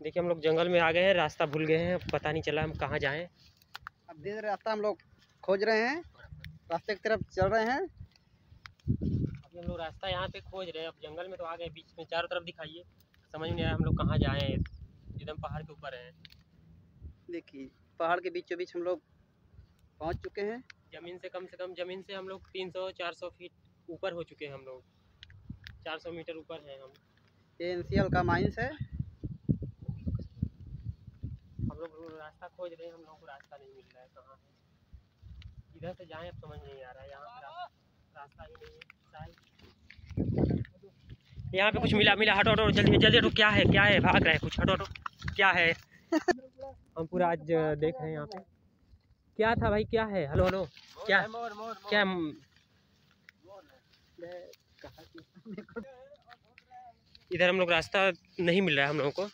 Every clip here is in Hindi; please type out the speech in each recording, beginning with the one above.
देखिए हम लोग जंगल में आ गए हैं रास्ता भूल गए हैं पता नहीं चला हम कहाँ जाएँ। अब धीरे रास्ता हम लोग खोज रहे हैं रास्ते की तरफ़ चल रहे हैं। अभी हम लोग रास्ता यहाँ पे खोज रहे हैं अब जंगल में तो आ गए बीच में चारों तरफ़ दिखाइए। समझ में नहीं आया हम लोग कहाँ जाएँ एकदम पहाड़ के ऊपर हैं। देखिए पहाड़ के बीचों बीच हम लोग पहुँच चुके हैं। ज़मीन से कम से कम ज़मीन से हम लोग 300 400 फीट ऊपर हो चुके हैं हम लोग। 400 मीटर ऊपर हैं हम। ये एन का माइंस है। लोग रास्ता खोज रहे हैं हम लोगों को रास्ता नहीं मिल रहा है कहाँ है? इधर से जाएँ अब समझ नहीं आ रहा है यहाँ पे रास्ता, रास्ता ही नहीं है यहाँ पे कुछ मिला मिला हटो हटो जल्दी जल्दी हटो क्या है क्या है भाग रहे हैं कुछ हटो हटो क्या है? हम पूरा आज देख रहे हैं यहाँ पे। क्या था भाई क्या है? हेलो हेलो क्या मोर, मोर, मोर, क्या इधर हम लोग रास्ता नहीं मिल रहा है हम लोगों को।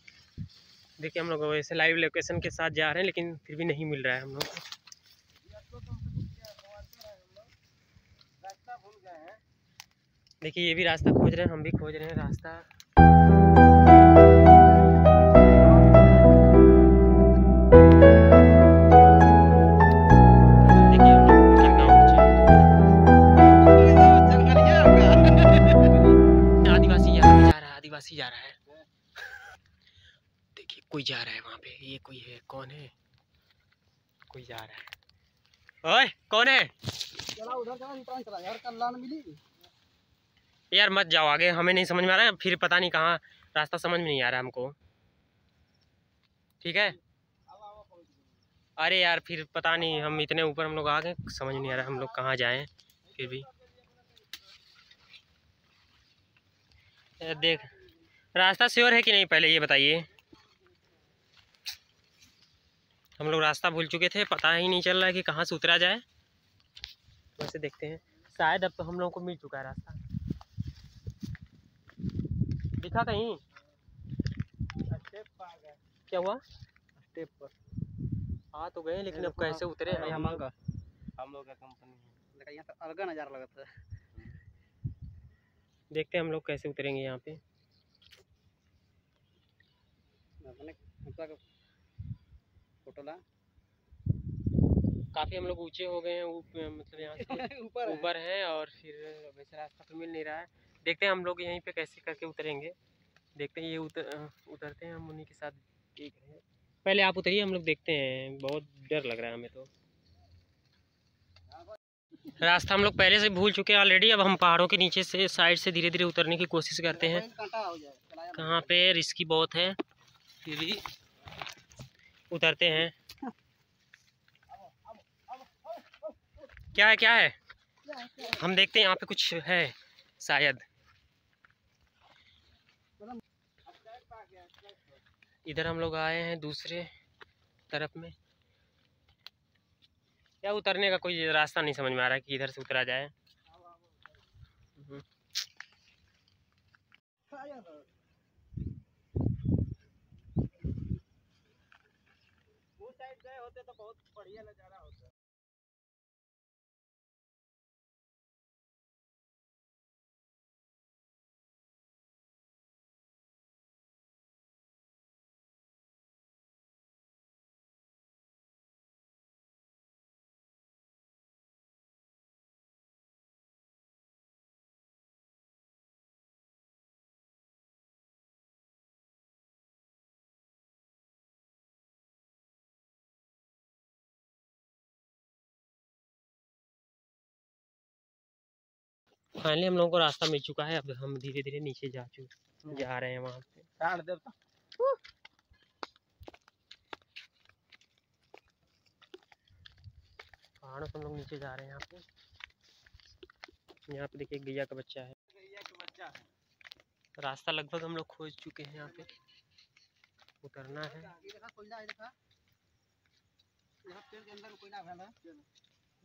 देखिए हम लोग वैसे लाइव लोकेशन के साथ जा रहे हैं, लेकिन फिर भी नहीं मिल रहा है हम लोग देखिए ये भी रास्ता खोज रहे हैं, हम भी खोज रहे हैं रास्ता। आदिवासी जा रहा है आदिवासी जा रहा है देखिए कोई जा रहा है वहाँ पे? ये कोई है? कौन है? कोई जा रहा है। ओए कौन है? यार मत जाओ आगे। हमें नहीं समझ में आ रहा है। फिर पता नहीं कहाँ रास्ता समझ में नहीं आ रहा हमको। ठीक है? अरे यार फिर पता नहीं हम इतने ऊपर हम लोग आ गए। समझ नहीं आ रहा हम लोग कहाँ जाएँ फिर भी। देख रास्ता श्योर है कि नहीं पहले? ये बताइए। हम लोग रास्ता भूल चुके थे पता ही नहीं चल रहा है कि कहाँ से उतरा जाए। वैसे देखते हैं। शायद अब तो हम लोगों को मिल चुका है रास्ता। दिखा कहीं। क्या हुआ? स्टेप पर आ तो गए लेकिन अब कैसे उतरे? अरे हम हम हम लोग का कंपनी है। यहाँ तो अलग नज़ारा लगा था। देखते हैं हम लोग कैसे उतरेंगे यहाँ पे। अपने फ़ोटो ला काफ़ी हम लोग ऊँचे हो गए हैं मतलब यहाँ से ऊपर ऊपर है और फिर वैसे रास्ता तो मिल नहीं रहा है। देखते हैं हम लोग यहीं पे कैसे करके उतरेंगे। देखते हैं ये उतर उतरते हैं हम उन्हीं के साथ देख रहे हैं। पहले आप उतरिए हम लोग देखते हैं। बहुत डर लग रहा है हमें तो। रास्ता हम लोग पहले से भूल चुके हैं ऑलरेडी अब हम पहाड़ों के नीचे से साइड से धीरे धीरे उतरने की कोशिश करते हैं हो। कहाँ पे? रिस्की बहुत है। फिर भी उतरते हैं। क्या है क्या है? हम देखते हैं यहाँ पे कुछ है, शायद। इधर हम लोग आए हैं दूसरे तरफ़ में। क्या उतरने का कोई रास्ता नहीं समझ में आ रहा है कि इधर से उतरा जाए हम्म। उस साइड गए होते तो बहुत बढ़िया नज़ारा होता फाइनली हम लोगों को रास्ता मिल चुका है अब हम धीरे धीरे नीचे जा चुके जा रहे हैं वहाँ पे। तो। पहाड़ों से हम लोग नीचे जा रहे हैं यहाँ पे। यहाँ पे देखिए गैया का बच्चा है। है। रास्ता लगभग हम लोग खोज चुके हैं यहाँ पे। उतरना है।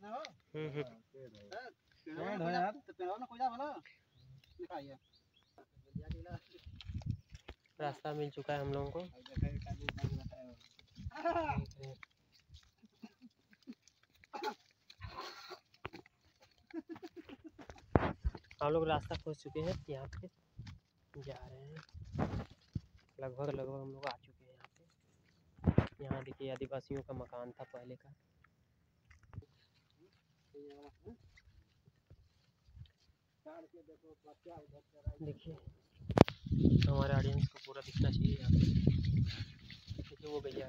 है हो। हम्म हम्म। तो रास्ता मिल चुका है हम लोगों को। हम लोग रास्ता खोज चुके हैं यहाँ पे जा रहे हैं लगभग लगभग हम लोग आ चुके हैं यहाँ देखिए आदिवासियों का मकान था पहले का। देखिए हमारे ऑडियंस को पूरा दिखना चाहिए यहाँ पे। देखिए वो भैया।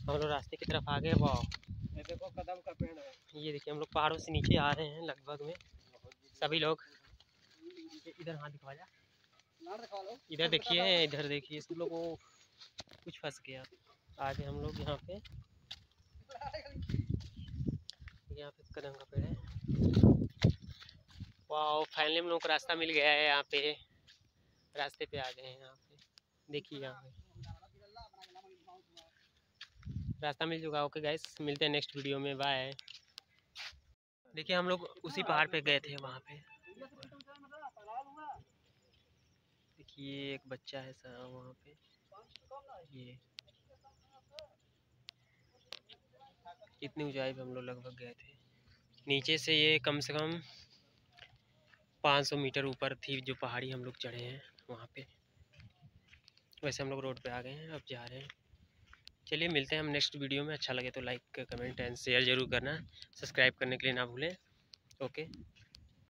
हम लोग रास्ते की तरफ़ आ गए वाह ये देखो कदम का पेड़ है। ये देखिए हम लोग पहाड़ों से नीचे आ रहे हैं लगभग में। सभी लोग। इधर हाथ दिखा जा इधर देखिए इधर देखिए सब लोग वो कुछ फंस गया। आगे हम लोग यहाँ पे यहाँ पे कदम का पेड़ है। वाह फाइनली हम लोग को रास्ता मिल गया है यहाँ पे। रास्ते पे आ गए हैं यहाँ पे। देखिए यहाँ पे। रास्ता मिल चुका ओके गाइस मिलते हैं नेक्स्ट वीडियो में। बाय देखिए हम लोग उसी पहाड़ पे गए थे वहाँ पे। देखिए एक बच्चा है सा वहाँ पे। ये। इतनी ऊंचाई पे हम लोग लगभग गए थे। नीचे से ये कम से कम 500 मीटर ऊपर थी जो पहाड़ी हम लोग चढ़े हैं वहाँ पे। वैसे हम लोग रोड पे आ गए हैं, अब जा रहे हैं। चलिए मिलते हैं हम नेक्स्ट वीडियो में। अच्छा लगे तो लाइक, कमेंट एंड शेयर ज़रूर करना। सब्सक्राइब करने के लिए ना भूलें। ओके।